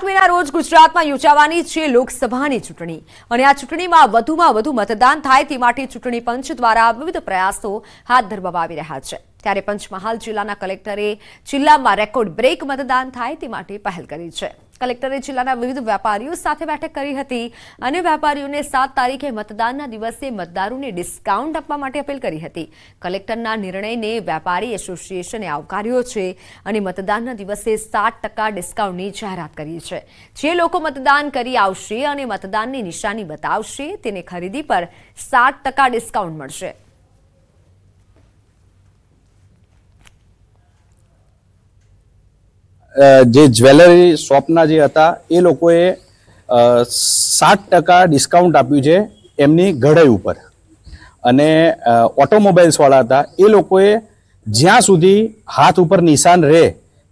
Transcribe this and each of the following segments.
સાત રોજ ગુજરાતમાં યોજાવાની છે લોકસભાની ચૂંટણી. અને આ ચૂંટણીમાં વધુમાં વધુ મતદાન થાય તે માટે ચૂંટણી પંચ દ્વારા વિવિધ પ્રયાસો હાથ ધરવામાં આવી રહ્યા છે. ત્યારે પંચમહાલ જિલ્લાના કલેક્ટરે જિલ્લામાં રેકોર્ડ બ્રેક મતદાન થાય તે માટે પહેલ કરી છે. કલેક્ટરે જિલ્લાના વિવિધ વેપારીઓ સાથે બેઠક કરી હતી. અને વેપારીઓને સાત તારીખે મતદાનના દિવસે મતદારોને ડિસ્કાઉન્ટ આપવા માટે અપીલ કરી હતી. કલેક્ટરના નિર્ણયને વેપારી એસોસિએશને આવકાર્યો છે અને મતદાનના દિવસે સાત ટકા ડિસ્કાઉન્ટની જાહેરાત કરી છે. જે લોકો મતદાન કરી આવશે અને મતદાનની નિશાની બતાવશે, તેને ખરીદી પર સાત ટકા ડિસ્કાઉન્ટ મળશે. જે જ્વેલરી શોપના જે હતા, એ લોકોએ સાત ટકા ડિસ્કાઉન્ટ આપ્યું છે એમની ઘડાઈ ઉપર. અને ઓટોમોબાઈલ્સવાળા હતા, એ લોકોએ જ્યાં સુધી હાથ ઉપર નિશાન રહે,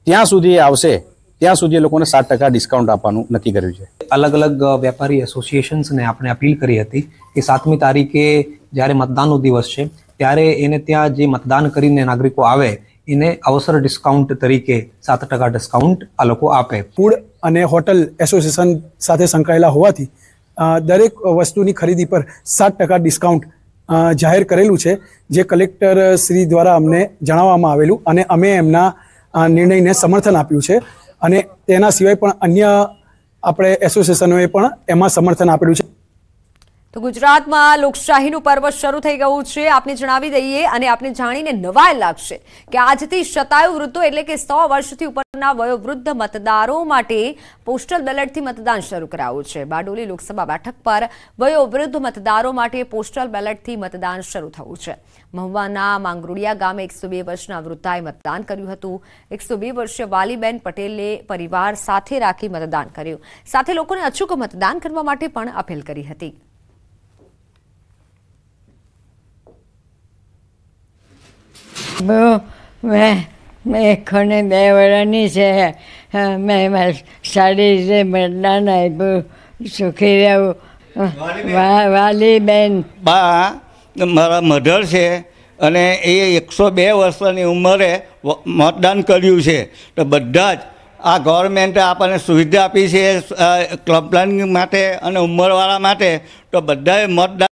ત્યાં સુધી આવશે, ત્યાં સુધી એ લોકોને સાત ટકા ડિસ્કાઉન્ટ આપવાનું નક્કી કર્યું છે. અલગ અલગ વેપારી એસોસિએશન્સને આપણે અપીલ કરી હતી કે સાતમી તારીખે જ્યારે મતદાનનો દિવસ છે, ત્યારે એને ત્યાં જે મતદાન કરીને નાગરિકો આવે એને અવસર ડિસ્કાઉન્ટ તરીકે સાત ટકા ડિસ્કાઉન્ટ આ લોકો આપે. ફૂડ અને હોટલ એસોસિએશન સાથે સંકળાયેલા હોવાથી દરેક વસ્તુની ખરીદી પર સાત ટકા ડિસ્કાઉન્ટ જાહેર કરેલું છે, જે કલેક્ટર શ્રી દ્વારા અમને જણાવવામાં આવેલું અને અમે એમના નિર્ણયને સમર્થન આપ્યું છે અને તેના સિવાય પણ અન્ય આપણે એસોસિએશનોએ પણ એમાં સમર્થન આપેલું છે. તો ગુજરાતમાં લોકશાહીનું પર્વ શરૂ થઈ ગયું છે. આપને જણાવી દઈએ અને આપને જાણીને નવાઈ લાગશે કે આજથી શતાયુ વૃદ્ધો એટલે કે સો વર્ષથી ઉપરના વયોવૃદ્ધ મતદારો માટે પોસ્ટલ બેલેટથી મતદાન શરૂ કરાયું છે. બારડોલી લોકસભા બેઠક પર વયોવૃદ્ધ મતદારો માટે પોસ્ટલ બેલેટથી મતદાન શરૂ થયું છે. મહુવાના માંગરોડિયા ગામે એકસો વર્ષના વૃદ્ધાએ મતદાન કર્યું હતું. એકસો વર્ષીય વાલીબેન પટેલે પરિવાર સાથે રાખી મતદાન કર્યું. સાથે લોકોને અચૂક મતદાન કરવા માટે પણ અપીલ કરી હતી. મેં મેં બે વર્ષની છે. મેં મારી સારી રીતે મતદાન આપ્યું સુખી રહેવું વા- વાલી બેન બા મારા મધર છે અને એ એકસો બે વર્ષની ઉંમરે મતદાન કર્યું છે. તો બધા જ આ ગવર્મેન્ટે આપણને સુવિધા આપી છે ક્લબ પ્લાનિંગ માટે અને ઉંમરવાળા માટે. તો બધાએ મતદાન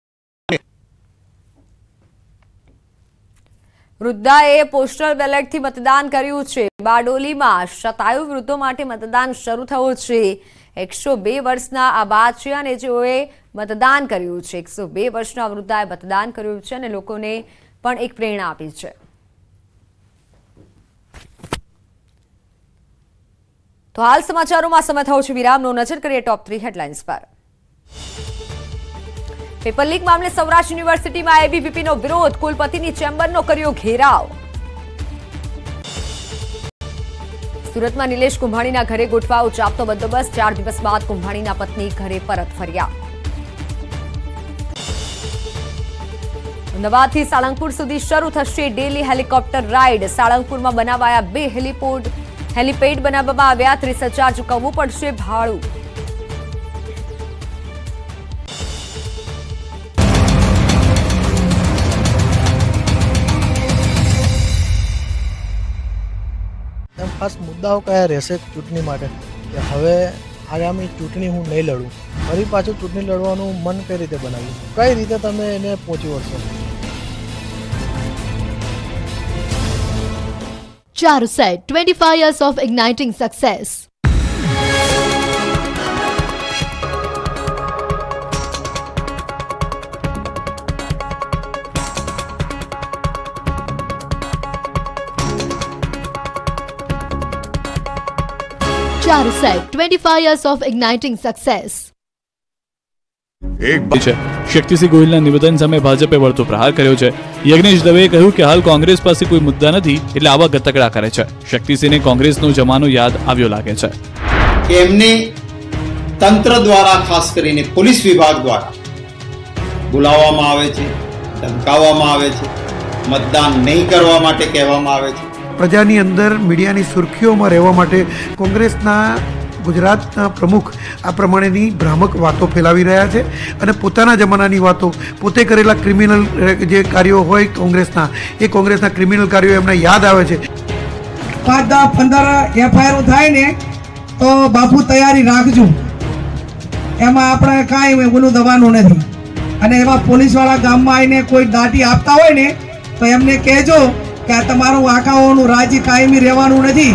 વૃદ્ધાએ પોસ્ટલ બેલેટથી મતદાન કર્યું છે. બારડોલીમાં શતાયુ વૃદ્ધો માટે મતદાન શરૂ થયું છે. એકસો બે વર્ષના આ બાદ છે અને જેઓએ મતદાન કર્યું છે. એકસો બે વર્ષના વૃદ્ધાએ મતદાન કર્યું છે અને લોકોને પણ એક પ્રેરણા આપી છે. તો હાલ સમાચારોમાં સમય થયો છે વિરામનો. નજર કરીએ ટોપ થ્રી હેડલાઇન્સ પર. પેપર લીક મામલે સૌરાષ્ટ્ર યુનિવર્સિટીમાં એબીવીપીનો વિરોધ. કુલપતિની ચેમ્બરનો કર્યો ઘેરાવ. સુરતમાં નિલેશ કુંભાણીના ઘરે ગોઠવાયો ચાપતો બંદોબસ્ત. ચાર દિવસ બાદ કુંભાણીના પત્ની ઘરે પરત ફર્યા. અમદાવાદથી સાળંગપુર સુધી શરૂ થશે ડેલી હેલિકોપ્ટર રાઇડ. સાળંગપુરમાં બનાવાયા બે હેલિપોર્ટ હેલિપેડ બનાવવામાં આવ્યા. ત્રીસ હજાર ચૂકવવું પડશે ભાડું. એમ ખાસ મુદ્દાઓ કયા રહેશે ચૂંટણી માટે? કે હવે આગામી ચૂંટણી હું નહીં લડું ફરી પાછું ચૂંટણી લડવાનું મન કઈ રીતે બનાવ્યું? કઈ રીતે તમે એને પહોંચી વળશો? Charuset, 25 years of igniting success. Charuset, 25 years of igniting success. છે. શક્તિસિંહ ગોહિલના નિવેદન સામે ભાજપે વળતો પ્રહાર કર્યો છે. યજ્ઞેશ દવેએ કહ્યું કે હાલ કોંગ્રેસ પાસે કોઈ મુદ્દા નથી એટલે આવા ગતકડા કરે છે. શક્તિસિંહને કોંગ્રેસનો જમાનો યાદ આવ્યો લાગે છે. એમને તંત્ર દ્વારા ખાસ કરીને પોલીસ વિભાગ દ્વારા બોલાવવામાં આવે છે ધમકાવવામાં આવે છે મતદાન નહીં કરવા માટે કહેવામાં આવે છે. પ્રજાની અંદર મીડિયાની સુર્ખીઓમાં રહેવા માટે કોંગ્રેસના ગુજરાતના પ્રમુખ આ પ્રમાણેની ભ્રામક વાતો ફેલાવી રહ્યા છે અને પોતાના જમાનાની વાતો, પોતે કરેલા ક્રિમિનલ જે કાર્યો હોય કોંગ્રેસના, એ કોંગ્રેસના ક્રિમિનલ કાર્યો એમને યાદ આવે છે. પાંચ દસ પંદર એફઆઈઆર થાય ને તો બાપુ તૈયારી રાખજો. એમાં આપણે કાંઈ ઓલું દવાનું નથી. અને એમાં પોલીસવાળા ગામમાં આવીને કોઈ દાટી આપતા હોય ને, તો એમને કહેજો કે આ તમારું આંકાઓનું રાજ્ય કાયમી રહેવાનું નથી.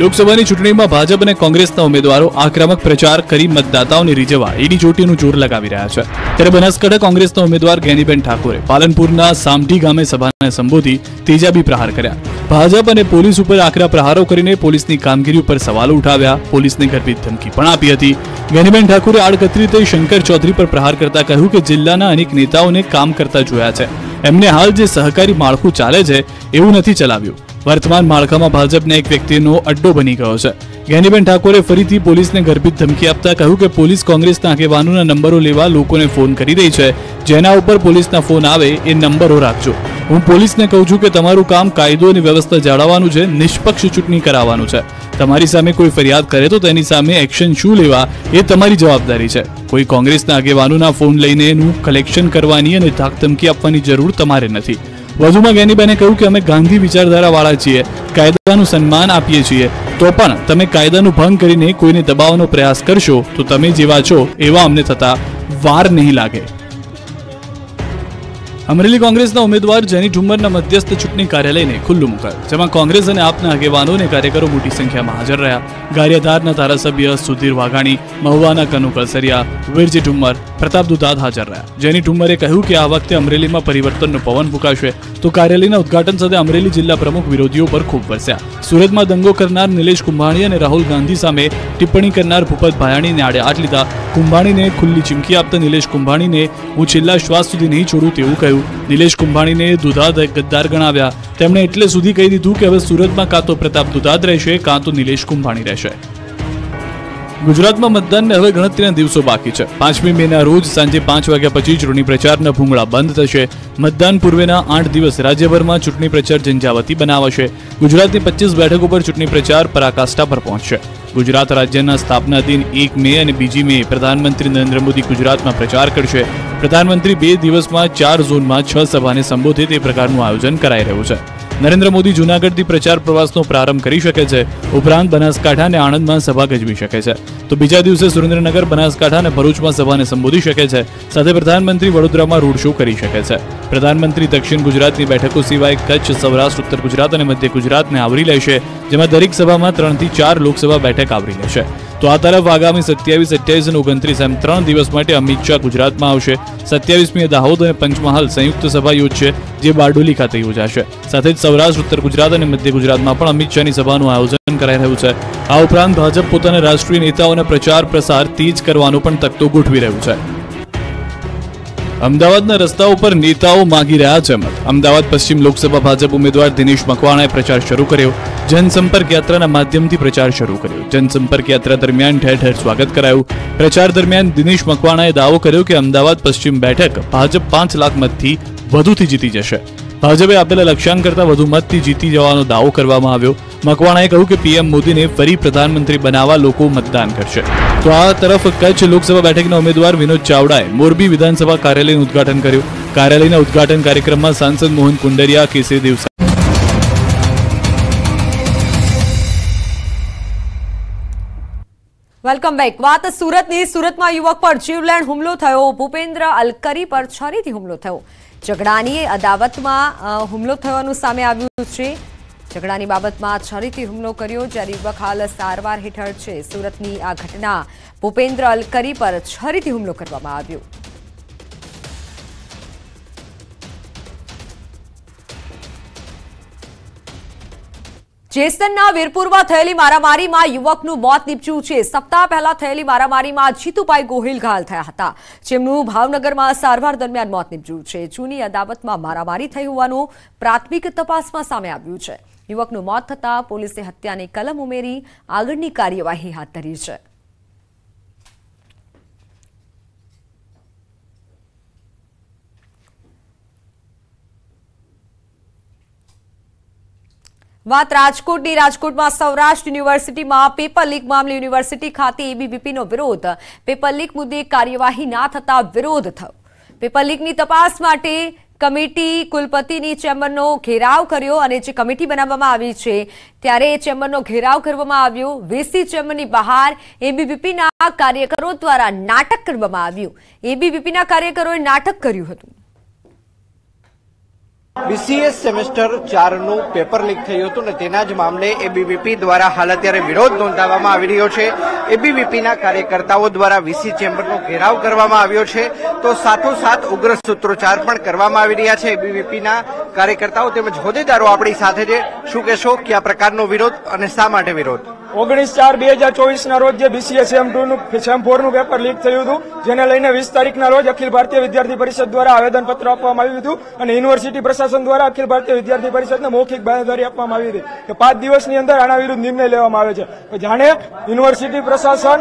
લોકસભાની ચૂંટણીમાં ભાજપ અને કોંગ્રેસના ઉમેદવારો આક્રમક પ્રચાર કરી મતદાતાઓને રીઝવવા. એડી ચોટીનું જોર લગાવી રહ્યા છે. ત્યારે બનાસકાંઠા કોંગ્રેસના ઉમેદવાર ગેનીબેન ઠાકોરે પાલનપુરના સામઢી ગામે સભાને સંબોધી તેજાબી પ્રહાર કર્યા. ભાજપ અને પોલીસ ઉપર આકરા પ્રહારો કરીને પોલીસની કામગીરી ઉપર સવાલો ઉઠાવ્યા. પોલીસને ગર્ભિત ધમકી પણ આપી હતી. ગેનીબેન ઠાકોરે આડકતરી રીતે શંકર ચૌધરી પર પ્રહાર કરતા કહ્યું કે જિલ્લાના અનેક નેતાઓને કામ કરતા જોયા છે. એમને હાલ જે સહકારી માળખું ચાલે છે, એવું નથી ચલાવ્યું. વર્તમાન માળખામાં ભાજપને એક વ્યક્તિનો અડ્ડો બની ગયો છે. જ્ઞાનીબેન ઠાકોરે ફરીથી પોલીસને ગર્ભિત ધમકી આપતા કહ્યું કે પોલીસ કોંગ્રેસના આગેવાનોના નંબરો લેવા લોકોને ફોન કરી રહી છે. જેના ઉપર પોલીસના ફોન આવે એ નંબરો રાખજો. હું પોલીસને કહું છું કે તમારું કામ કાયદો અને વ્યવસ્થા જાળવવાનું છે, નિષ્પક્ષ ચૂંટણી કરાવવાનું છે. તમારી સામે કોઈ ફરિયાદ કરે તો તેની સામે એક્શન શું લેવા એ તમારી જવાબદારી છે. કોઈ કોંગ્રેસના આગેવાનોના ફોન લઈને એનું કલેક્શન કરવાની અને ધાક ધમકી આપવાની જરૂર તમારે નથી. વધુમાં ગેનીબેને કહ્યું કે અમે ગાંધી વિચારધારા વાળા છીએ, કાયદાનું સન્માન આપીએ છીએ. તો પણ તમે કાયદાનું ભંગ કરીને કોઈને દબાવવાનો પ્રયાસ કરશો, તો તમે જેવા છો એવા અમને થતા વાર નહીં લાગે. અમરેલી કોંગ્રેસના ઉમેદવાર જેની ઠુમ્મરના મધ્યસ્થ ચૂંટણી કાર્યાલયને ખુલ્લું મુકાયું, જેમાં કોંગ્રેસ અને આપના આગેવાનો અને કાર્યકરો મોટી સંખ્યામાં હાજર રહ્યા. ગારિયાધારના ધારાસભ્ય સુધીર વાઘાણી, મહુવાના કનુ કલસરિયા, વીરજી ઠુમ્મર પ્રતાપ દુધાત હાજર રહ્યા. જેની ઠુમ્મરે કહ્યું કે આ વખતે અમરેલીમાં પરિવર્તનનો પવન ફૂંકાશે તો કાર્યાલયના ઉદઘાટન સાથે અમરેલી જિલ્લા પ્રમુખ વિરોધીઓ પર ખૂબ વરસ્યા. સુરતમાં દંગો કરનાર નિલેશ કુંભાણી અને રાહુલ ગાંધી સામે ટિપ્પણી કરનાર ભૂપત ભાયાણીને આડે આટ લીધા. કુંભાણીને ખુલ્લી ચીમકી આપતા નિલેશ કુંભાણીને, હું છેલ્લા શ્વાસ સુધી નહીં છોડું તેવું કહ્યું. નિલેશ કુંભાણીને દુધાદ ગદ્દાર ગણાવ્યા. તેમણે એટલે સુધી કહી દીધું કે હવે સુરતમાં કાં તો પ્રતાપ દુધાદ રહેશે, કાં તો નિલેશ કુંભાણી રહેશે. ગુજરાતમાં મતદાનને હવે ગણતરીના દિવસો બાકી છે. પાંચમી મેના રોજ સાંજે પાંચ વાગ્યા પછી ચૂંટણી પ્રચારના ભૂંગળા બંધ થશે. મતદાન પૂર્વેના આઠ દિવસ રાજ્યભરમાં ચૂંટણી પ્રચાર ઝંઝાવતી બનાવાશે. ગુજરાતની પચીસ બેઠકો પર ચૂંટણી પ્રચાર પરાકાષ્ઠા પર પહોંચશે. ગુજરાત રાજ્યના સ્થાપના દિન એક મે અને બીજી મે પ્રધાનમંત્રી નરેન્દ્ર મોદી ગુજરાતમાં પ્રચાર કરશે. પ્રધાનમંત્રી બે દિવસમાં ચાર ઝોનમાં છ સભાને સંબોધે તે પ્રકારનું આયોજન કરાઈ રહ્યું છે. નરેન્દ્ર મોદી જૂનાગઢથી પ્રચાર પ્રવાસનો પ્રારંભ કરી શકે છે. ઉપરાંત બનાસકાંઠા અને આણંદમાં સભા ગજવી શકે છે. તો બીજા દિવસે સુરેન્દ્રનગર, બનાસકાંઠા અને ભરૂચમાં સભાને સંબોધી શકે છે. સાથે પ્રધાનમંત્રી વડોદરામાં રોડ શો કરી શકે છે. પ્રધાનમંત્રી દક્ષિણ ગુજરાતની બેઠકો સિવાય કચ્છ, સૌરાષ્ટ્ર, ઉત્તર ગુજરાત અને મધ્ય ગુજરાતને આવરી લેશે. જેમાં દરેક સભામાં ત્રણથી ચાર લોકસભા બેઠક આવરી લેશે. તો આ તરફ આગામી સત્યાવીસ, અઠ્યાવીસ અને ઓગણત્રીસ એમ ત્રણ દિવસ માટે અમિત શાહ ગુજરાતમાં આવશે. સત્યાવીસમીએ દાહોદ અને પંચમહાલ સંયુક્ત સભા યોજશે, જે બારડોલી ખાતે યોજાશે. સાથે જ સૌરાષ્ટ્ર, ઉત્તર ગુજરાત અને મધ્ય ગુજરાતમાં પણ અમિત શાહની સભાનું આયોજન કરાઈ રહ્યું છે. આ ઉપરાંત ભાજપ પોતાના રાષ્ટ્રીય નેતાઓના પ્રચાર પ્રસાર તેજ કરવાનો પણ તકતો ગોઠવી રહ્યું છે. અમદાવાદના રસ્તાઓ પર નેતાઓ માગી રહ્યા છે મત અમદાવાદ પશ્ચિમ લોકસભા ભાજપ ઉમેદવાર દિનેશ મકવાણાએ પ્રચાર શરૂ કર્યો. જનસંપર્ક યાત્રાના માધ્યમથી પ્રચાર શરૂ કર્યો. જનસંપર્ક યાત્રા દરમિયાન ઠેર ઠેર સ્વાગત કરાયું. પ્રચાર દરમિયાન દિનેશ મકવાણાએ દાવો કર્યો કે અમદાવાદ પશ્ચિમ બેઠક ભાજપ પાંચ લાખ મતથી વધુથી જીતી જશે. ભાજપે આપેલા લક્ષ્યાંક કરતા વધુ મતથી જીતી જવાનો દાવો કરવામાં આવ્યો. મકવાણાએ કહ્યું કે પીએમ મોદીને ફરી પ્રધાનમંત્રી બનાવવા લોકો મતદાન કરશે. તો આ તરફ કચ્છ લોકસભા બેઠકના ઉમેદવાર વિનોદ ચાવડાએ મોરબી વિધાનસભા કાર્યાલયનું ઉદઘાટન કર્યું. કાર્યાલયના ઉદઘાટન કાર્યક્રમમાં સાંસદ મોહન કુંડરિયા, કેસરી દેવ વેલકમ બેક. વાત સુરતની. સુરતમાં યુવક પર જીવલેણ હુમલો થયો. ભૂપેન્દ્ર અલકરી પર છરીથી હુમલો થયો. ઝઘડાની અદાવતમાં હુમલો થવાનું સામે આવ્યું છે. ઝઘડાની બાબતમાં છરીથી હુમલો કર્યો, જ્યારે યુવક હાલ સારવાર હેઠળ છે. સુરતની આ ઘટના ભૂપેન્દ્ર અલકરી પર છરીથી હુમલો કરવામાં આવ્યો. જેસનના વીરપુરમાં થયેલી મારામારીમાં યુવકનું મોત નીપજ્યું છે. સપ્તાહ પહેલા થયેલી મારામારીમાં જીતુભાઈ ગોહિલ ઘાયલ થયા હતા. જેમનું ભાવનગરમાં સારવાર દરમિયાન મોત નીપજ્યું છે. જૂની અદાવતમાં મારામારી થઈ હોવાનું પ્રાથમિક તપાસમાં સામે આવ્યું છે. યુવકનું મોત થતાં પોલીસે હત્યાની કલમ ઉમેરી આગળની કાર્યવાહી હાથ ધરી છે. વાત રાજકોટની. રાજકોટમાં સૌરાષ્ટ્ર યુનિવર્સિટીમાં પેપર લીક મામલે યુનિવર્સિટી ખાતે એબીવીપીનો વિરોધ. પેપર લીક મુદ્દે કાર્યવાહી ના થતા વિરોધ થયો. પેપર લીકની તપાસ માટે કમિટી કુલપતિની ચેમ્બરનો ઘેરાવ કર્યો અને જે કમિટી બનાવવામાં આવી છે, ત્યારે એ ચેમ્બરનો ઘેરાવ કરવામાં આવ્યો. વીસી ચેમ્બરની બહાર એબીવીપીના કાર્યકરો દ્વારા નાટક કરવામાં આવ્યું. એબીવીપીના કાર્યકરોએ નાટક કર્યું હતું. બીસીએસ સેમેસ્ટર ચારનું પેપર લીક થયું હતું ને તેના જ મામલે એબીવીપી દ્વારા હાલ અત્યારે વિરોધ નોંધાવવામાં આવી રહ્યો છે. એબીવીપીના કાર્યકર્તાઓ દ્વારા વીસી ચેમ્બરનો ઘેરાવ કરવામાં આવ્યો છે. તો સાથોસાથ ઉગ્ર સૂત્રોચ્ચાર પણ કરવામાં આવી રહ્યા છે એબીવીપીના કાર્યકર્તાઓ તેમજ હોદ્દેદારો આપણી સાથે છે. શું કહેશો? કયા પ્રકારનો વિરોધ અને શા માટે વિરોધ? ઓગણીસ ચાર બે હજાર ચોવીસ ના રોજ જે B C A sem sem ફોરનું paper leak થયું હતું, જેને લઈને વીસ તારીખના રોજ અખિલ ભારતીય વિદ્યાર્થી પરિષદ દ્વારા આવેદનપત્ર આપવામાં આવ્યું હતું અને યુનિવર્સિટી પ્રશાસન દ્વારા અખિલ ભારતીય વિદ્યાર્થી પરિષદને મૌખિક બાંયધરી આપવામાં આવી હતી. કે પાંચ દિવસની અંદર આના વિરુદ્ધ નિર્ણય લેવામાં આવે છે. જાણે યુનિવર્સિટી પ્રશાસન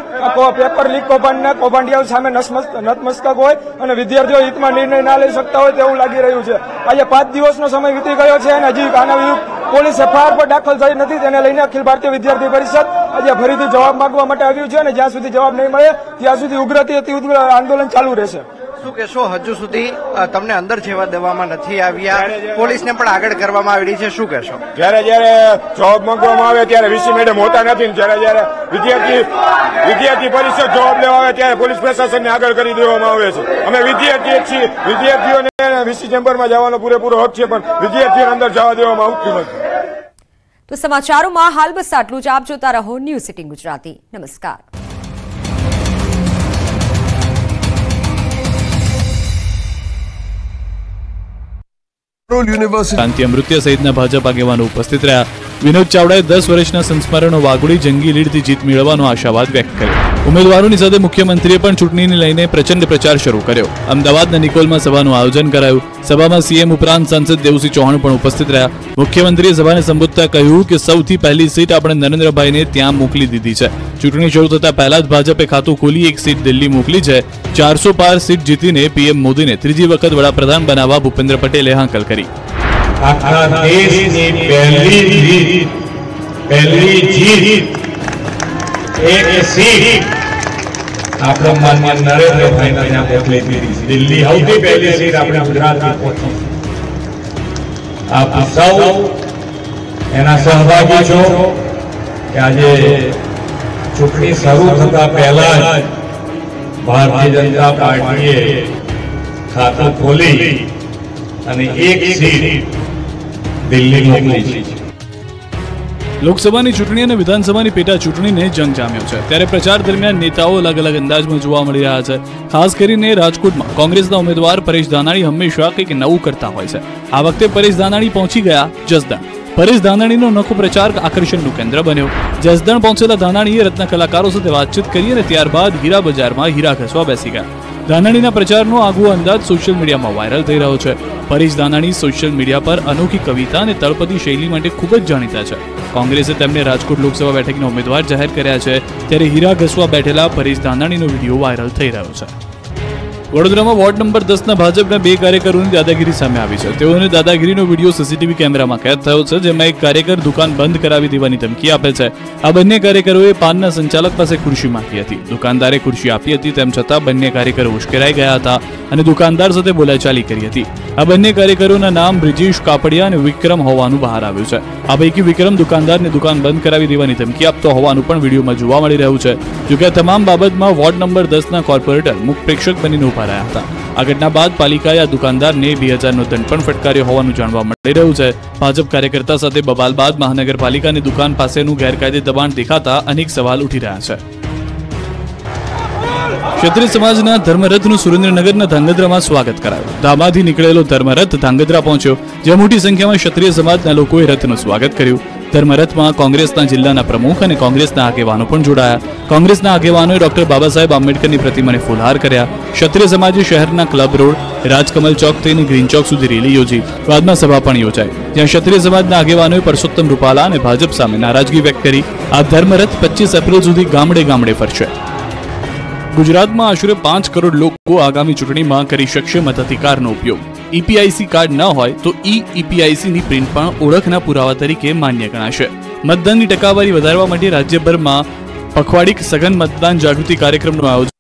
પેપર લીક કૌભાંડના કૌભાંડિયાઓ સામે નતમસ્તક હોય અને વિદ્યાર્થીઓ હિતમાં નિર્ણય ના લઈ શકતા હોય તેવું લાગી રહ્યું છે. આજે પાંચ દિવસનો સમય વીતી ગયો છે અને હજી આના વિરુદ્ધ પોલીસ એફઆઈઆર પર દાખલ થઈ નથી, તેને લઈને અખિલ ભારતીય વિદ્યાર્થી પરિષદ આજે ફરીથી જવાબ માંગવા માટે આવ્યું છે અને જ્યાં સુધી જવાબ નહીં મળે, ત્યાં સુધી ઉગ્રથી અતિ ઉગ્ર આંદોલન ચાલુ રહેશે. શું કહેશો? હજુ સુધી તમને અંદર જેવા દેવામાં નથી આવ્યા. પોલીસને પણ આગળ કરવામાં આવી છે. શું કહેશો? જ્યારે જ્યારે જવાબ માંગવામાં આવે ત્યારે વીસી મેડમ હોતા નથી જ્યારે જ્યારે વિદ્યાર્થી વિદ્યાર્થી પરિષદ જવાબ લેવા આવે ત્યારે પોલીસ પ્રશાસનને આગળ કરી દેવામાં આવે છે. અમે વિદ્યાર્થી છીએ. વિદ્યાર્થીઓને વીસી ચેમ્બરમાં જવાનો પૂરેપૂરો હક છે પણ વિદ્યાર્થીઓને અંદર જવા દેવામાં આવતું નથી. તો સમાચારોમાં હાલ બસ આટલું જ. આપ જોતા રહો ન્યૂઝ સિટી ગુજરાતી. નમસ્કાર. શાંતિ અમૃત્ય સહિતના ભાજપ આગેવાનો ઉપસ્થિત રહ્યા. વિનોદ ચાવડાએ દસ વર્ષના સંસ્મરણો વાગોળી જંગી લીડથી જીત મેળવવાનો આશાવાદ વ્યક્ત કર્યો ઉમેદવારોની સાથે મુખ્યમંત્રીએ પણ ચૂંટણીને લઈને પ્રચંડ પ્રચાર શરૂ કર્યો અમદાવાદના નિકોલમાં સભાનું આયોજન કરાયું સભામાં સીએમ ઉપરાંત સાંસદ દેવસિંહ ચૌહાણ પણ ઉપસ્થિત રહ્યા મુખ્યમંત્રીએ સભાને સંબોધતા કહ્યું કે સૌથી પહેલી સીટ આપણે નરેન્દ્રભાઈને ત્યાં મોકલી દીધી છે ચૂંટણી શરૂ થતા પહેલા જ ભાજપે ખાતું ખોલી એક સીટ દિલ્હી મોકલી છે. ચારસો પાર સીટ જીતીને પીએમ મોદીને ત્રીજી વખત વડાપ્રધાન બનાવવા ભૂપેન્દ્ર પટેલે હાંકલ કરી. આખા દેશની પહેલી જીત પહેલી જીત, એક સીટ આપણા માન્ય નરેન્દ્રભાઈને ત્યાં મોકલી દીધી. દિલ્હી સૌથી પહેલી સીટ આપણે ગુજરાતની પહોંચી આપ સૌ એના સહભાગી છો કે આજે ચૂંટણી શરૂ થતા પહેલા જ ભારતીય જનતા પાર્ટીએ ખાતું ખોલી અને એક સીટ દિલ્હી મોકલી છે. લોકસભાની ચૂંટણી અને વિધાનસભાની પેટા ચૂંટણીને જંગ જામ્યો છે. ત્યારે પ્રચાર દરમિયાન નેતાઓ અલગ અલગ અંદાજમાં જોવા મળી રહ્યા છે. ખાસ કરીને રાજકોટમાં કોંગ્રેસના ઉમેદવાર પરેશ ધાનાણી હંમેશા કંઈક નવું કરતા હોય છે. આ વખતે પરેશ ધાનાણી પહોંચી ગયા જસદણ. પરેશ ધાનાણીનો નખો પ્રચાર આકર્ષણનું કેન્દ્ર બન્યો. જસદણ પહોંચેલા ધાનાણીએ રત્ન કલાકારો સાથે વાતચીત કરી અને ત્યારબાદ હીરા બજારમાં હીરા ઘસવા બેસી ગયા. ધાનાણીના પ્રચારનો આગવો અંદાજ સોશિયલ મીડિયામાં વાયરલ થઈ રહ્યો છે. પરેશ ધાનાણી સોશિયલ મીડિયા પર અનોખી કવિતા અને તળપદી શૈલી માટે ખૂબ જ જાણીતા છે. કોંગ્રેસે તેમને રાજકોટ લોકસભા બેઠકના ઉમેદવાર જાહેર કર્યા છે. ત્યારે હીરા ઘસવા બેઠેલા પરેશ ધાનાણીનો વીડિયો વાયરલ થઈ રહ્યો છે. વડોદરામાં વોર્ડ નંબર દસના ભાજપના બે કાર્યકરોની દાદાગીરી સામે આવી છે. તેઓને દાદાગીરીનો વીડિયો સીસીટીવી કેમેરામાં કેદ થયો છે, જેમાં એક કાર્યકર દુકાન બંધ કરાવી દેવાની ધમકી આપે છે. આ બંને કાર્યકરોએ પાનના સંચાલક પાસે ખુરશી માંગી હતી. દુકાનદારે ખુરશી આપી હતી, તેમ છતાં બંને કાર્યકરો ઉશ્કેરાઈ ગયા હતા અને દુકાનદાર સાથે બોલાચાલી કરી હતી. આ બંને કાર્યકરોના નામ બ્રિજેશ કાપડિયા અને વિક્રમ હોવાનું બહાર આવ્યું છે. આ પૈકી વિક્રમ દુકાનદારને દુકાન બંધ કરાવી દેવાની ધમકી આપતો હોવાનું પણ વિડીયોમાં જોવા મળી રહ્યું છે. જોકે આ તમામ બાબતમાં વોર્ડ નંબર દસના કોર્પોરેટર, મુખ પ્રેક્ષક બનીને ઊભા રહ્યા હતા આ ઘટના બાદ પાલિકાએ આ દુકાનદારને બે હજારનો દંડ પણ ફટકાર્યો હોવાનું જાણવા મળી રહ્યું છે. ભાજપ કાર્યકર્તા સાથે બબાલ બાદ મહાનગરપાલિકાની દુકાન પાસેનું ગેરકાયદે દબાણ દેખાતા અનેક સવાલ ઉઠી રહ્યા છે. ક્ષત્રિય સમાજના ધર્મરથનું સુરેન્દ્રનગરના ધાંગધ્રામાં સ્વાગત કરાયું. ધામાથી નીકળેલો ધર્મરથ ધાંગધ્રા પહોંચ્યો. જ્યાં મોટી સંખ્યામાં ક્ષત્રિય સમાજના લોકોએ રથનું સ્વાગત કર્યું. ધર્મરથમાં કોંગ્રેસના જિલ્લાના પ્રમુખ અને કોંગ્રેસના આગેવાનો પણ જોડાયા. કોંગ્રેસના આગેવાનોએ ડોક્ટર બાબા સાહેબ આંબેડકરની પ્રતિમાને ફૂલહાર કર્યા. ક્ષત્રિય સમાજે શહેરના ક્લબ રોડ, રાજકમલ ચોક થઈને ગ્રીન ચોક સુધી રેલી યોજી. બાદમાં સભા પણ યોજાઈ. જ્યાં ક્ષત્રિય સમાજના આગેવાનોએ પરસોત્તમ રૂપાલા અને ભાજપ સામે નારાજગી વ્યક્ત કરી. આ ધર્મરથ પચીસ એપ્રિલ સુધી ગામડે ગામડે ફરશે. ગુજરાતમાં આશરે પાંચ કરોડ લોકો આગામી ચૂંટણીમાં કરી શકશે મતાધિકારનો ઉપયોગ. ઈપીઆઈસી કાર્ડ ન હોય તો ઈ ઈપીઆઈસીની પ્રિન્ટ પણ ઓળખના પુરાવા તરીકે માન્ય ગણાશે. મતદાનની ટકાવારી વધારવા માટે રાજ્યભરમાં પખવાડિક સઘન મતદાન જાગૃતિ કાર્યક્રમનું આયોજન